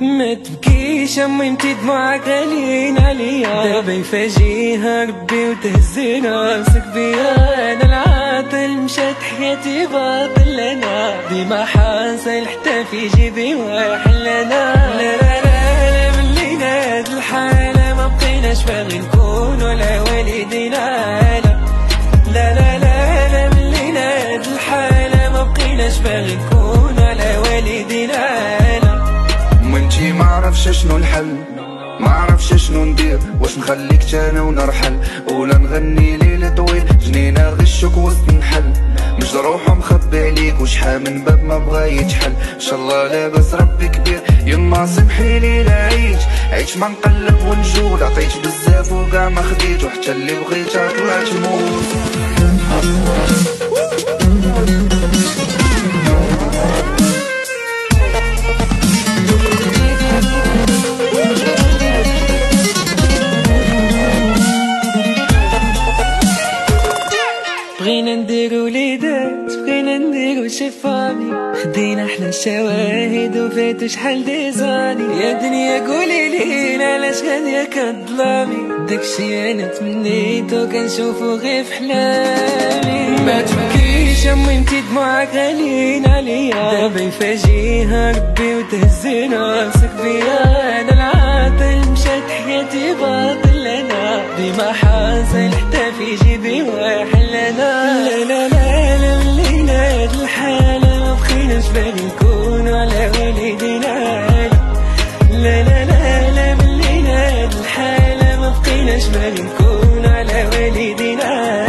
ما تبكيش امي انت دموعك غاليين عليا. دابا يفاجيها ربي وتهز راسك بيا. أنا العاطل مشات حياتي باطل أنا. ديما حاصل حتى في جيبي واحل أنا. لا لا لا لا من لينا هاد الحالة ما بقيناش باغي نكون ولا والدينا لا لا لا لا لا من لينا هاد الحالة ما بقيناش باغي نكون ولا والدينا ما عرفش شنو الحل ما عرفش شنو ندير. واش نخليك تانا ونرحل. ولا نغني ليل طويل. جنينة غشك وسط نحل. مش روحه مخبي عليك. وشحال من باب ما بغا يتحل. إن شاء الله لاباس ربي كبير. يما سمحي لي لا عيش. عيش ما نقلب ونجود عطيت بزاف وكاع ما خديت وحتى اللي بغيتها طلعت موت بغينا نديرو وليدات بغينا نديرو شفامي خدينا أحلى الشواهد وفاتو شحال ديزاني. يا دنيا قولي لي علاش غادية كظلامي داكشي أنا تمنيتو كنشوفو غير في حلامي ما تبكيش أمي انتي دموعك غاليين عليا. دابا يفاجيها ربي وتهز راسك بيا أنا العاطل مشات حياتي باطل أنا. ديما حاصل حتى في نكون على ولدنا لا لا لا لا ملينا الحالة ما بقيناش ما نكون على ولدنا